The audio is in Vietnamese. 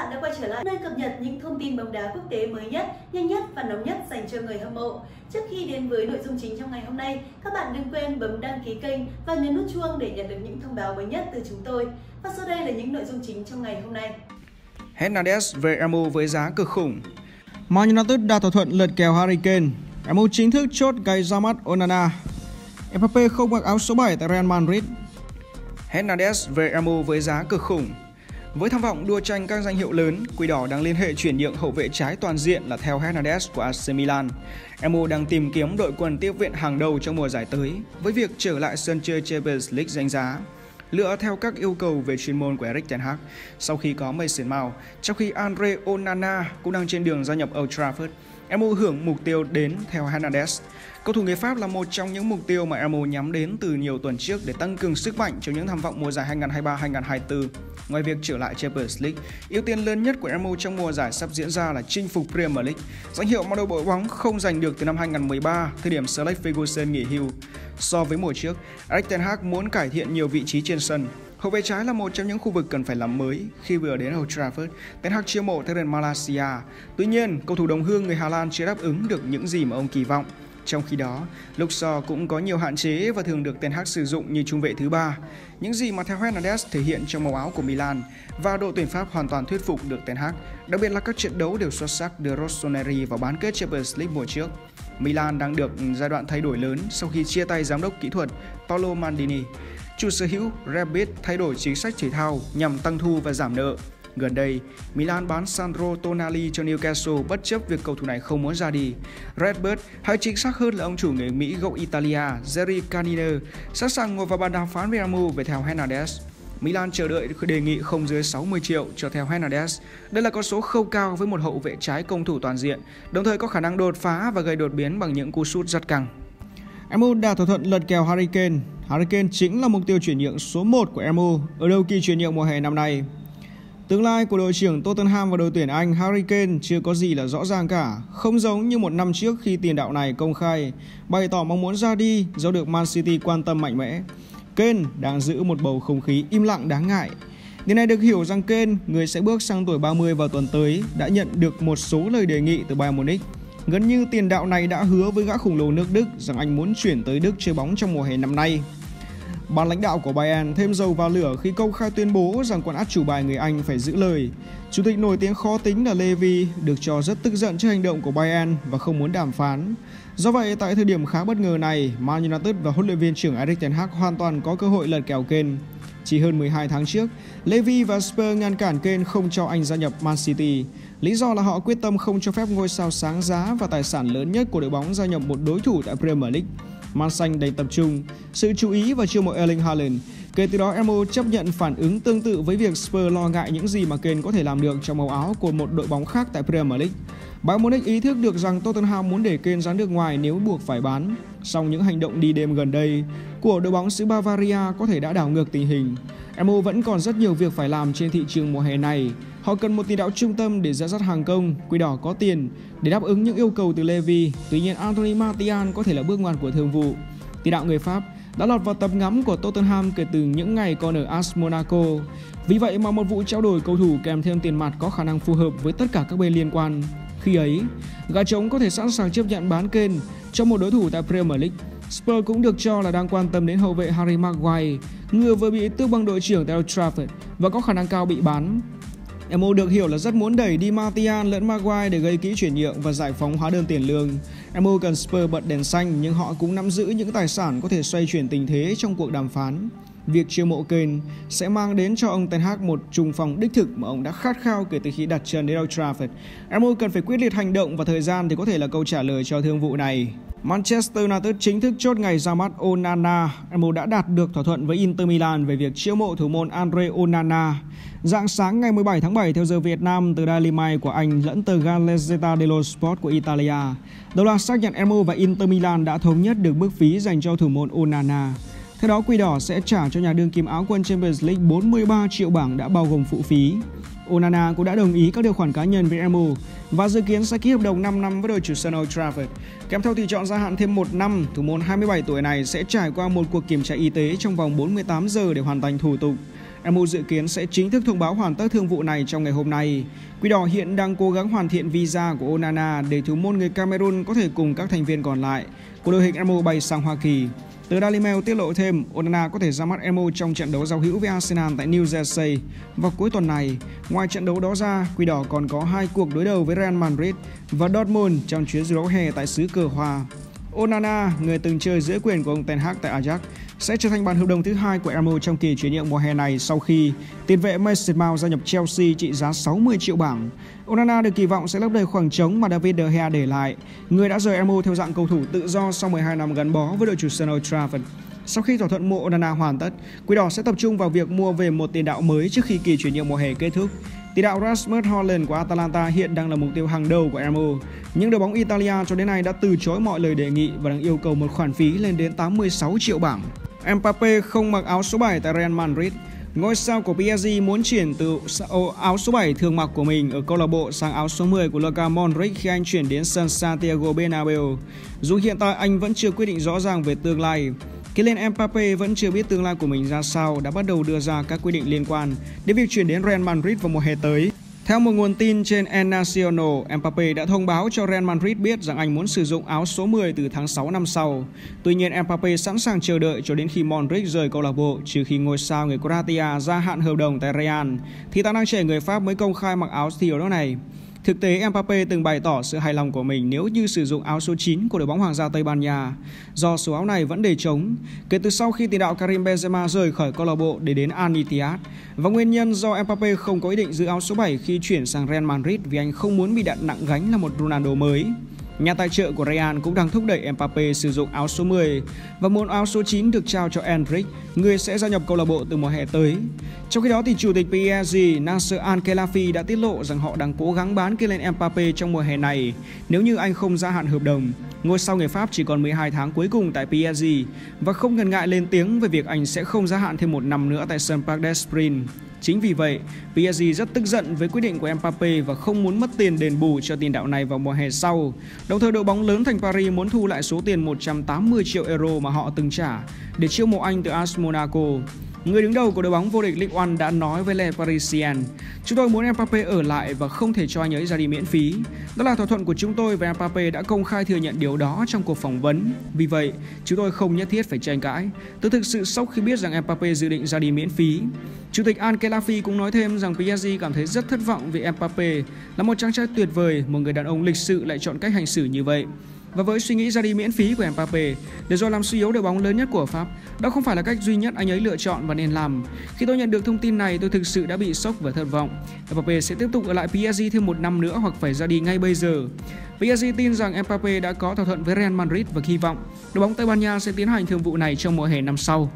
bạn đã quay trở lại nơi cập nhật những thông tin bóng đá quốc tế mới nhất, nhanh nhất và nóng nhất dành cho người hâm mộ. Trước khi đến với nội dung chính trong ngày hôm nay, các bạn đừng quên bấm đăng ký kênh và nhấn nút chuông để nhận được những thông báo mới nhất từ chúng tôi. Và sau đây là những nội dung chính trong ngày hôm nay. Hernandez về MU với giá cực khủng. Man United đã thỏa thuận lật kèo Harry Kane. MU chính thức chốt gay ra mắt Onana. Mbappe không mặc áo số 7 tại Real Madrid. Hernandez về MU với giá cực khủng. Với tham vọng đua tranh các danh hiệu lớn, Quỷ Đỏ đang liên hệ chuyển nhượng hậu vệ trái toàn diện là theo Hernandez của AC Milan. MU đang tìm kiếm đội quân tiếp viện hàng đầu trong mùa giải tới với việc trở lại sân chơi Champions League danh giá. Lựa theo các yêu cầu về chuyên môn của Erik ten Hag sau khi có Mason Mount, trong khi Andre Onana cũng đang trên đường gia nhập Old Trafford. MU hưởng mục tiêu đến theo Hernandez. Cầu thủ người Pháp là một trong những mục tiêu mà MU nhắm đến từ nhiều tuần trước để tăng cường sức mạnh cho những tham vọng mùa giải 2023-2024. Ngoài việc trở lại Champions League, ưu tiên lớn nhất của MU trong mùa giải sắp diễn ra là chinh phục Premier League, danh hiệu mà đội bóng bóng không giành được từ năm 2013, thời điểm Sir Alex Ferguson nghỉ hưu. So với mùa trước, Erik ten Hag muốn cải thiện nhiều vị trí trên sân. Hậu vệ trái là một trong những khu vực cần phải làm mới khi vừa đến Old Trafford. Ten Hag chiêu mộ theo Malaysia. Tuy nhiên, cầu thủ đồng hương người Hà Lan chưa đáp ứng được những gì mà ông kỳ vọng. Trong khi đó, Luxor cũng có nhiều hạn chế và thường được Ten Hag sử dụng như trung vệ thứ ba. Những gì mà theo Hernandez thể hiện trong màu áo của Milan và đội tuyển Pháp hoàn toàn thuyết phục được Ten Hag, đặc biệt là các trận đấu đều xuất sắc đưa Rossoneri vào bán kết Champions League mùa trước. Milan đang được giai đoạn thay đổi lớn sau khi chia tay giám đốc kỹ thuật Paolo Maldini. Chủ sở hữu Rabbit thay đổi chính sách thể thao nhằm tăng thu và giảm nợ. Gần đây, Milan bán Sandro Tonali cho Newcastle bất chấp việc cầu thủ này không muốn ra đi. Redbird, hay chính xác hơn là ông chủ người Mỹ gốc Italia, Jerry Caniner, sẵn sàng ngồi vào bàn đàm phán với MU về theo Hernandez. Milan chờ đợi đề nghị không dưới 60 triệu cho theo Hernandez. Đây là con số không cao với một hậu vệ trái công thủ toàn diện, đồng thời có khả năng đột phá và gây đột biến bằng những cú sút rất căng. MU đã thỏa thuận lật kèo Harry Kane. Harry Kane chính là mục tiêu chuyển nhượng số 1 của MU ở đầu kỳ chuyển nhượng mùa hè năm nay. Tương lai của đội trưởng Tottenham và đội tuyển Anh Harry Kane chưa có gì là rõ ràng cả, không giống như một năm trước khi tiền đạo này công khai bày tỏ mong muốn ra đi do được Man City quan tâm mạnh mẽ. Kane đang giữ một bầu không khí im lặng đáng ngại. Điều này được hiểu rằng Kane, người sẽ bước sang tuổi 30 vào tuần tới, đã nhận được một số lời đề nghị từ Bayern Munich. Gần như tiền đạo này đã hứa với gã khổng lồ nước Đức rằng anh muốn chuyển tới Đức chơi bóng trong mùa hè năm nay. Ban lãnh đạo của Bayern thêm dầu vào lửa khi công khai tuyên bố rằng quán át chủ bài người Anh phải giữ lời. Chủ tịch nổi tiếng khó tính là Levy được cho rất tức giận trước hành động của Bayern và không muốn đàm phán. Do vậy, tại thời điểm khá bất ngờ này, Man United và huấn luyện viên trưởng Erik ten Hag hoàn toàn có cơ hội lật kèo Kane. Chỉ hơn 12 tháng trước, Levy và Spurs ngăn cản Kane không cho anh gia nhập Man City. Lý do là họ quyết tâm không cho phép ngôi sao sáng giá và tài sản lớn nhất của đội bóng gia nhập một đối thủ tại Premier League. Man xanh đầy tập trung, sự chú ý và chiêu mộ Erling Haaland. Kể từ đó, MU chấp nhận phản ứng tương tự với việc Spurs lo ngại những gì mà Kane có thể làm được trong màu áo của một đội bóng khác tại Premier League. Bayern Munich ý thức được rằng Tottenham muốn để Kane ra nước ngoài nếu buộc phải bán. Song những hành động đi đêm gần đây của đội bóng xứ Bavaria có thể đã đảo ngược tình hình. MU vẫn còn rất nhiều việc phải làm trên thị trường mùa hè này. Họ cần một tiền đạo trung tâm để dẫn dắt hàng công, Quỷ đỏ có tiền để đáp ứng những yêu cầu từ Levy. Tuy nhiên Anthony Martial có thể là bước ngoặt của thương vụ. Tiền đạo người Pháp đã lọt vào tầm ngắm của Tottenham kể từ những ngày còn ở AS Monaco. Vì vậy mà một vụ trao đổi cầu thủ kèm thêm tiền mặt có khả năng phù hợp với tất cả các bên liên quan. Khi ấy, gà trống có thể sẵn sàng chấp nhận bán kênh cho một đối thủ tại Premier League. Spurs cũng được cho là đang quan tâm đến hậu vệ Harry Maguire, người vừa bị tước bằng đội trưởng tại Old Trafford và có khả năng cao bị bán. MU được hiểu là rất muốn đẩy đi Martial lẫn Maguire để gây kỹ chuyển nhượng và giải phóng hóa đơn tiền lương. MU cần Spurs bật đèn xanh nhưng họ cũng nắm giữ những tài sản có thể xoay chuyển tình thế trong cuộc đàm phán. Việc chiêu mộ Kane sẽ mang đến cho ông Ten Hag một trung phòng đích thực mà ông đã khát khao kể từ khi đặt chân đến Old Trafford. MU cần phải quyết liệt hành động và thời gian thì có thể là câu trả lời cho thương vụ này. Manchester United chính thức chốt ngày ra mắt Onana. MU đã đạt được thỏa thuận với Inter Milan về việc chiêu mộ thủ môn Andre Onana. Dạng sáng ngày 17 tháng 7 theo giờ Việt Nam từ Daily Mail của Anh lẫn từ Gazzetta dello Sport của Italia. Đầu loạt xác nhận MU và Inter Milan đã thống nhất được mức phí dành cho thủ môn Onana. Theo đó, Quỷ Đỏ sẽ trả cho nhà đương kim áo quân Champions League 43 triệu bảng đã bao gồm phụ phí. Onana cũng đã đồng ý các điều khoản cá nhân với MU và dự kiến sẽ ký hợp đồng 5 năm với đội chủ sân Old Trafford. Kèm theo thì chọn gia hạn thêm 1 năm, thủ môn 27 tuổi này sẽ trải qua một cuộc kiểm tra y tế trong vòng 48 giờ để hoàn thành thủ tục. MU dự kiến sẽ chính thức thông báo hoàn tất thương vụ này trong ngày hôm nay. Quỷ đỏ hiện đang cố gắng hoàn thiện visa của Onana để thủ môn người Cameroon có thể cùng các thành viên còn lại của đội hình MU bay sang Hoa Kỳ. Tờ Daily Mail tiết lộ thêm, Onana có thể ra mắt MU trong trận đấu giao hữu với Arsenal tại New Jersey vào cuối tuần này. Ngoài trận đấu đó ra, Quỷ đỏ còn có hai cuộc đối đầu với Real Madrid và Dortmund trong chuyến du đấu hè tại xứ cờ Hoa. Onana, người từng chơi giữa quyền của ông Ten Hag tại Ajax, sẽ trở thành bản hợp đồng thứ hai của MU trong kỳ chuyển nhượng mùa hè này sau khi tiền vệ Mason Mount gia nhập Chelsea trị giá 60 triệu bảng. Onana được kỳ vọng sẽ lấp đầy khoảng trống mà David De Gea để lại, người đã rời MU theo dạng cầu thủ tự do sau 12 năm gắn bó với đội chủ sân Old Trafford. Sau khi thỏa thuận mua Onana hoàn tất, Quỷ đỏ sẽ tập trung vào việc mua về một tiền đạo mới trước khi kỳ chuyển nhượng mùa hè kết thúc. Tiền đạo Rasmus Holland của Atalanta hiện đang là mục tiêu hàng đầu của MU. Nhưng đội bóng Italia cho đến nay đã từ chối mọi lời đề nghị và đang yêu cầu một khoản phí lên đến 86 triệu bảng. Mbappe không mặc áo số 7 tại Real Madrid. Ngôi sao của PSG muốn chuyển từ áo số 7 thường mặc của mình ở câu lạc bộ sang áo số 10 của Luka Modric khi anh chuyển đến sân Santiago Bernabeu. Dù hiện tại anh vẫn chưa quyết định rõ ràng về tương lai, Kylian Mbappe vẫn chưa biết tương lai của mình ra sao đã bắt đầu đưa ra các quy định liên quan đến việc chuyển đến Real Madrid vào mùa hè tới. Theo một nguồn tin trên El Nacional, Mbappe đã thông báo cho Real Madrid biết rằng anh muốn sử dụng áo số 10 từ tháng 6 năm sau. Tuy nhiên, Mbappe sẵn sàng chờ đợi cho đến khi Modric rời câu lạc bộ, trừ khi ngôi sao người Croatia gia hạn hợp đồng tại Real, thì tài năng trẻ người Pháp mới công khai mặc áo thi đấu này. Thực tế, Mbappe từng bày tỏ sự hài lòng của mình nếu như sử dụng áo số 9 của đội bóng Hoàng gia Tây Ban Nha, do số áo này vẫn để trống kể từ sau khi tiền đạo Karim Benzema rời khỏi câu lạc bộ để đến Al Ittihad. Và nguyên nhân do Mbappe không có ý định giữ áo số 7 khi chuyển sang Real Madrid vì anh không muốn bị đặt nặng gánh là một Ronaldo mới. Nhà tài trợ của Real cũng đang thúc đẩy Mbappe sử dụng áo số 10 và muốn áo số 9 được trao cho Enric, người sẽ gia nhập câu lạc bộ từ mùa hè tới. Trong khi đó thì chủ tịch PSG Nasser Al-Khelaifi đã tiết lộ rằng họ đang cố gắng bán Kylian Mbappe trong mùa hè này nếu như anh không gia hạn hợp đồng. Ngôi sao người Pháp chỉ còn 12 tháng cuối cùng tại PSG và không ngần ngại lên tiếng về việc anh sẽ không gia hạn thêm một năm nữa tại sân Parc des Princes. Chính vì vậy, PSG rất tức giận với quyết định của Mbappe và không muốn mất tiền đền bù cho tiền đạo này vào mùa hè sau. Đồng thời đội bóng lớn thành Paris muốn thu lại số tiền 180 triệu euro mà họ từng trả để chiêu mộ anh từ AS Monaco. Người đứng đầu của đội bóng vô địch Ligue 1 đã nói với Le Parisien Chúng tôi muốn Mbappe ở lại và không thể cho anh ấy ra đi miễn phí. Đó là thỏa thuận của chúng tôi và Mbappe đã công khai thừa nhận điều đó trong cuộc phỏng vấn. Vì vậy, chúng tôi không nhất thiết phải tranh cãi. Tôi thực sự sốc khi biết rằng Mbappe dự định ra đi miễn phí. Chủ tịch Al Khelaifi cũng nói thêm rằng PSG cảm thấy rất thất vọng vì Mbappe là một chàng trai tuyệt vời, một người đàn ông lịch sự lại chọn cách hành xử như vậy. Và với suy nghĩ ra đi miễn phí của Mbappe để rồi làm suy yếu đội bóng lớn nhất của Pháp, đó không phải là cách duy nhất anh ấy lựa chọn và nên làm. Khi tôi nhận được thông tin này, tôi thực sự đã bị sốc và thất vọng. Mbappe sẽ tiếp tục ở lại PSG thêm một năm nữa hoặc phải ra đi ngay bây giờ. PSG tin rằng Mbappe đã có thỏa thuận với Real Madrid và hy vọng đội bóng Tây Ban Nha sẽ tiến hành thương vụ này trong mùa hè năm sau.